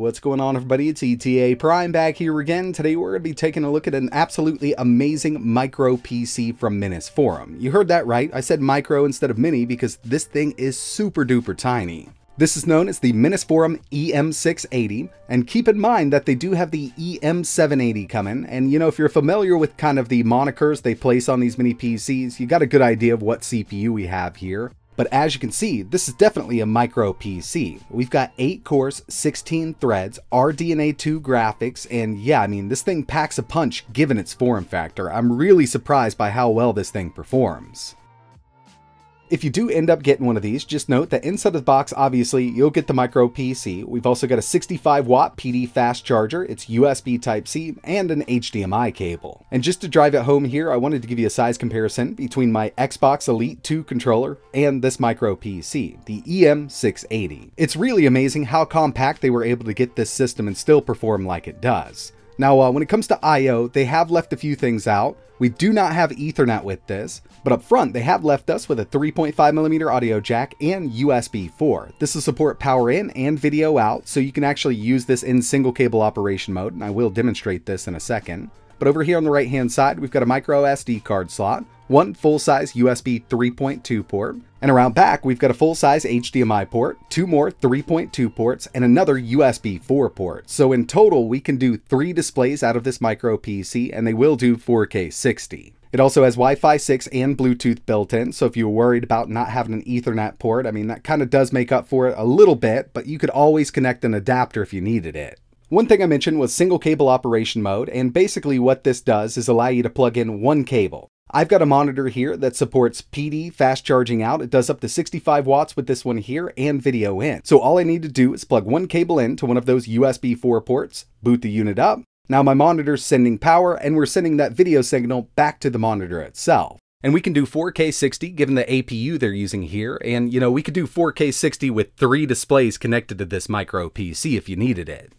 what's going on everybody? It's ETA Prime back here again. Today we're going to be taking a look at an absolutely amazing micro PC from Minisforum. You heard that right, I said micro instead of mini because this thing is super duper tiny. This is known as the Minisforum EM680, and keep in mind that they do have the EM780 coming, and you know, if you're familiar with kind of the monikers they place on these mini PCs, you got a good idea of what CPU we have here. But as you can see, this is definitely a micro PC. We've got 8 cores, 16 threads, RDNA 2 graphics, and yeah, I mean, this thing packs a punch given its form factor. I'm really surprised by how well this thing performs. If you do end up getting one of these, just note that inside of the box, obviously, you'll get the micro PC. We've also got a 65 watt PD fast charger, it's USB Type-C, and an HDMI cable. And just to drive it home here, I wanted to give you a size comparison between my Xbox Elite 2 controller and this micro PC, the EM680. It's really amazing how compact they were able to get this system and still perform like it does. Now, uh, when it comes to I.O., they have left a few things out. We do not have Ethernet with this, but up front they have left us with a 3.5mm audio jack and USB 4. This will support power in and video out, so you can actually use this in single cable operation mode, and I will demonstrate this in a second. But over here on the right hand side, we've got a micro SD card slot, one full-size USB 3.2 port, and around back we've got a full-size HDMI port, two more 3.2 ports, and another USB 4 port. So in total we can do three displays out of this micro PC and they will do 4K 60. It also has Wi-Fi 6 and Bluetooth built in, so if you were worried about not having an Ethernet port, I mean that kind of does make up for it a little bit, but you could always connect an adapter if you needed it. One thing I mentioned was single cable operation mode, and basically what this does is allow you to plug in one cable. I've got a monitor here that supports PD fast charging out. It does up to 65 watts with this one here and video in. So all I need to do is plug one cable in to one of those USB 4 ports, boot the unit up. Now my monitor's sending power and we're sending that video signal back to the monitor itself. And we can do 4K 60 given the APU they're using here. And you know, we could do 4K 60 with three displays connected to this micro PC if you needed it.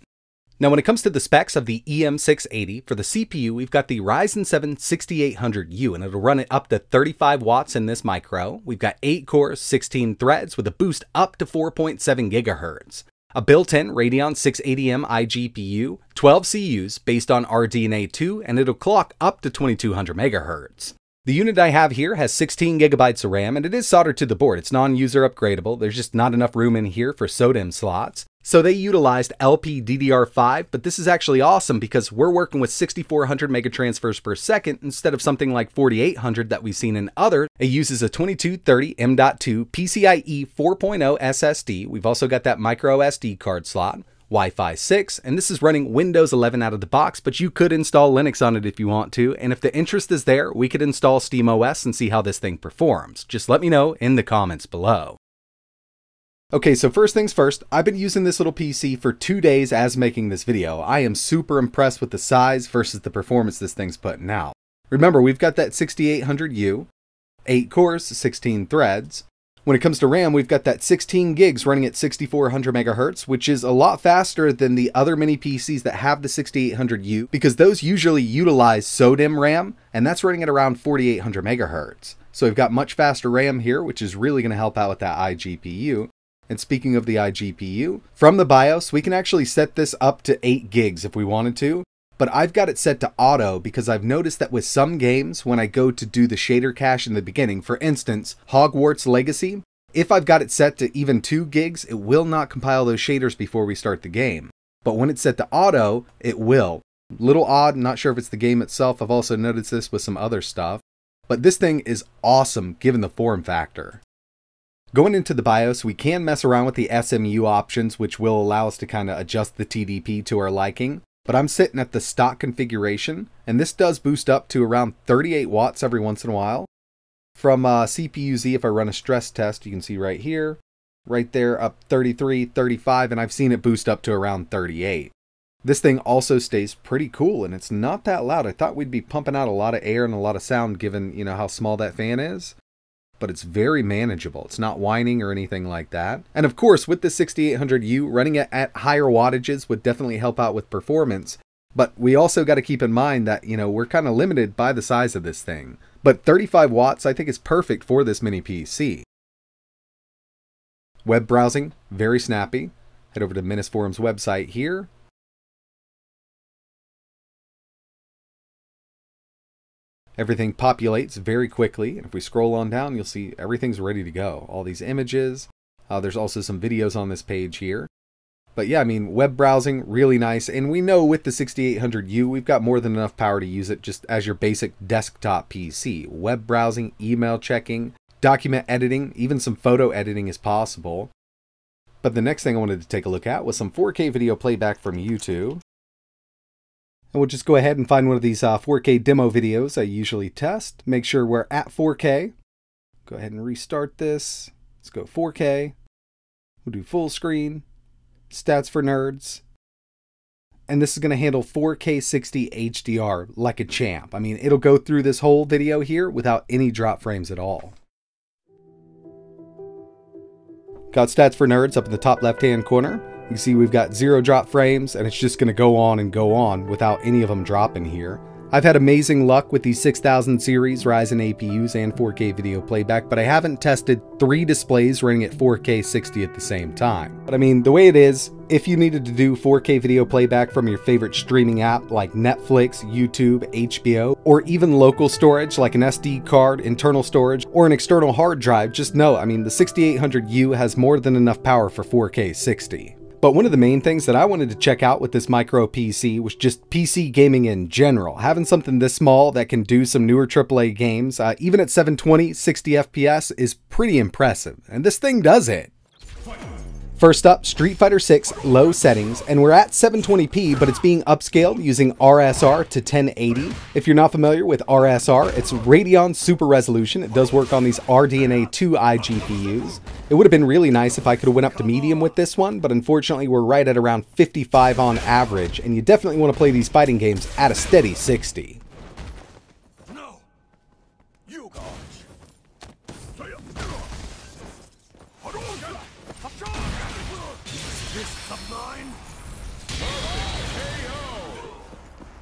Now when it comes to the specs of the EM680, for the CPU we've got the Ryzen 7 6800U and it'll run it up to 35 watts in this micro. We've got 8 cores, 16 threads with a boost up to 4.7 gigahertz. A built-in Radeon 680M iGPU, 12 CUs based on RDNA 2 and it'll clock up to 2200 megahertz. The unit I have here has 16 gigabytes of RAM and it is soldered to the board. It's non-user upgradable. There's just not enough room in here for SODIMM slots. So they utilized LPDDR5, but this is actually awesome because we're working with 6400 megatransfers per second instead of something like 4800 that we've seen in other. It uses a 2230 M.2 PCIe 4.0 SSD. We've also got that micro SD card slot. Wi-Fi 6, and this is running Windows 11 out of the box, but you could install Linux on it if you want to, and if the interest is there, we could install SteamOS and see how this thing performs. Just let me know in the comments below. Okay, so first things first, I've been using this little PC for two days as making this video. I am super impressed with the size versus the performance this thing's putting out. Remember, we've got that 6800U, 8 cores, 16 threads. When it comes to RAM, we've got that 16 gigs running at 6400 megahertz, which is a lot faster than the other mini PCs that have the 6800U, because those usually utilize SODIMM RAM, and that's running at around 4800 megahertz. So we've got much faster RAM here, which is really going to help out with that iGPU. And speaking of the iGPU, from the BIOS, we can actually set this up to 8 gigs if we wanted to, but I've got it set to auto because I've noticed that with some games, when I go to do the shader cache in the beginning, for instance, Hogwarts Legacy, if I've got it set to even 2 gigs, it will not compile those shaders before we start the game. But when it's set to auto, it will. Little odd, not sure if it's the game itself, I've also noticed this with some other stuff. But this thing is awesome given the form factor. Going into the BIOS, we can mess around with the SMU options, which will allow us to kind of adjust the TDP to our liking. But I'm sitting at the stock configuration, and this does boost up to around 38 watts every once in a while. From uh, CPU-Z, if I run a stress test, you can see right here, right there, up 33, 35, and I've seen it boost up to around 38. This thing also stays pretty cool, and it's not that loud. I thought we'd be pumping out a lot of air and a lot of sound given, you know, how small that fan is but it's very manageable. It's not whining or anything like that. And of course, with the 6800U, running it at higher wattages would definitely help out with performance. But we also got to keep in mind that, you know, we're kind of limited by the size of this thing. But 35 watts I think is perfect for this mini PC. Web browsing, very snappy. Head over to Minisforum's website here. Everything populates very quickly. And if we scroll on down, you'll see everything's ready to go. All these images. Uh, there's also some videos on this page here. But yeah, I mean, web browsing, really nice. And we know with the 6800U, we've got more than enough power to use it just as your basic desktop PC. Web browsing, email checking, document editing, even some photo editing is possible. But the next thing I wanted to take a look at was some 4K video playback from YouTube. And we'll just go ahead and find one of these uh, 4K demo videos I usually test. Make sure we're at 4K. Go ahead and restart this. Let's go 4K. We'll do full screen. Stats for nerds. And this is going to handle 4K 60 HDR like a champ. I mean, it'll go through this whole video here without any drop frames at all. Got stats for nerds up in the top left hand corner. You see we've got zero drop frames and it's just going to go on and go on without any of them dropping here. I've had amazing luck with these 6000 series Ryzen APUs and 4K video playback, but I haven't tested three displays running at 4K 60 at the same time. But I mean, the way it is, if you needed to do 4K video playback from your favorite streaming app like Netflix, YouTube, HBO, or even local storage like an SD card, internal storage, or an external hard drive, just know, I mean, the 6800U has more than enough power for 4K 60. But one of the main things that I wanted to check out with this micro PC was just PC gaming in general. Having something this small that can do some newer AAA games, uh, even at 720, 60 FPS, is pretty impressive. And this thing does it. First up, Street Fighter 6 low settings, and we're at 720p, but it's being upscaled using RSR to 1080. If you're not familiar with RSR, it's Radeon Super Resolution. It does work on these RDNA 2 iGPUs. It would have been really nice if I could have went up to medium with this one, but unfortunately we're right at around 55 on average, and you definitely want to play these fighting games at a steady 60.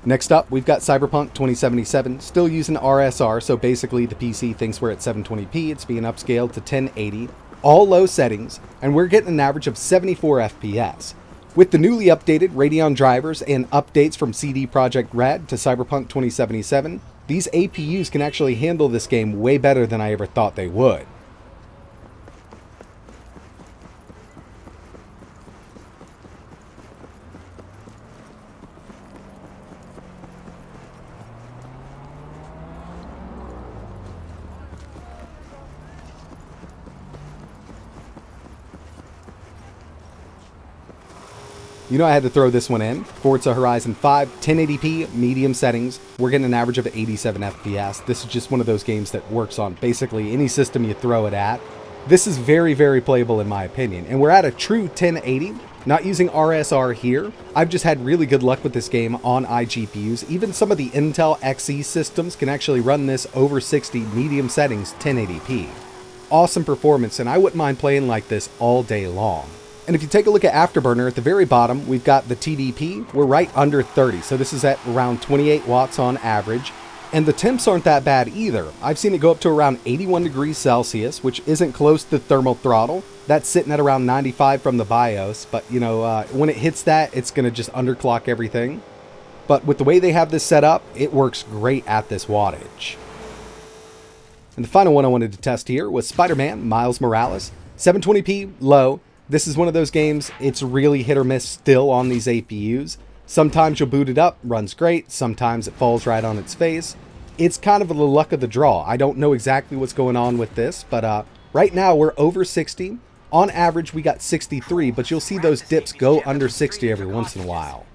Next up, we've got Cyberpunk 2077, still using RSR, so basically the PC thinks we're at 720p, it's being upscaled to 1080, all low settings, and we're getting an average of 74 FPS. With the newly updated Radeon drivers and updates from CD Projekt Red to Cyberpunk 2077, these APUs can actually handle this game way better than I ever thought they would. You know I had to throw this one in. Forza Horizon 5, 1080p, medium settings. We're getting an average of 87 FPS. This is just one of those games that works on basically any system you throw it at. This is very, very playable in my opinion. And we're at a true 1080, not using RSR here. I've just had really good luck with this game on iGPUs. Even some of the Intel Xe systems can actually run this over 60 medium settings 1080p. Awesome performance, and I wouldn't mind playing like this all day long. And if you take a look at Afterburner at the very bottom, we've got the TDP. We're right under 30. So this is at around 28 watts on average. And the temps aren't that bad either. I've seen it go up to around 81 degrees Celsius, which isn't close to thermal throttle. That's sitting at around 95 from the BIOS. But, you know, uh, when it hits that, it's going to just underclock everything. But with the way they have this set up, it works great at this wattage. And the final one I wanted to test here was Spider-Man Miles Morales. 720p low, this is one of those games, it's really hit or miss still on these APUs. Sometimes you'll boot it up, runs great, sometimes it falls right on its face. It's kind of the luck of the draw. I don't know exactly what's going on with this, but uh, right now we're over 60. On average, we got 63, but you'll see those dips go under 60 every once in a while.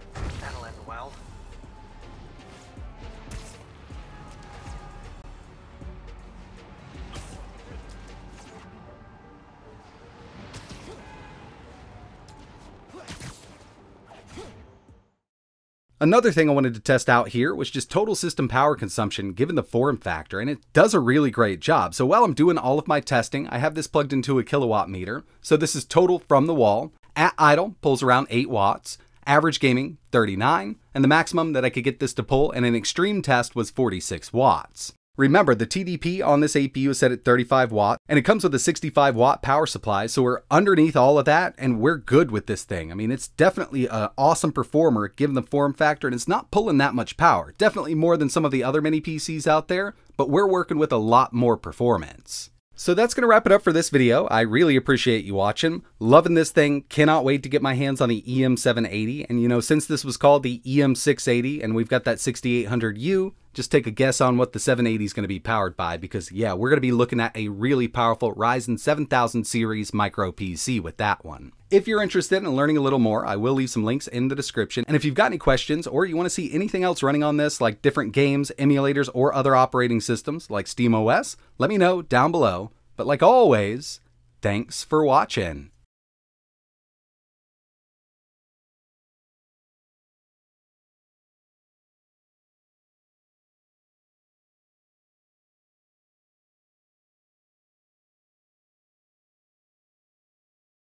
Another thing I wanted to test out here was just total system power consumption given the form factor, and it does a really great job. So while I'm doing all of my testing, I have this plugged into a Kill A Watt meter. So this is total from the wall. At idle, pulls around 8 watts. Average gaming, 39. And the maximum that I could get this to pull in an extreme test was 46 watts. Remember, the TDP on this APU is set at 35 watt, and it comes with a 65 watt power supply, so we're underneath all of that, and we're good with this thing. I mean, it's definitely an awesome performer given the form factor, and it's not pulling that much power. Definitely more than some of the other mini PCs out there, but we're working with a lot more performance. So that's going to wrap it up for this video. I really appreciate you watching. Loving this thing. Cannot wait to get my hands on the EM780. And you know, since this was called the EM680 and we've got that 6800U, just take a guess on what the 780 is going to be powered by because yeah, we're going to be looking at a really powerful Ryzen 7000 series micro PC with that one. If you're interested in learning a little more, I will leave some links in the description. And if you've got any questions or you want to see anything else running on this, like different games, emulators, or other operating systems like SteamOS, let me know down below. But like always, thanks for watching.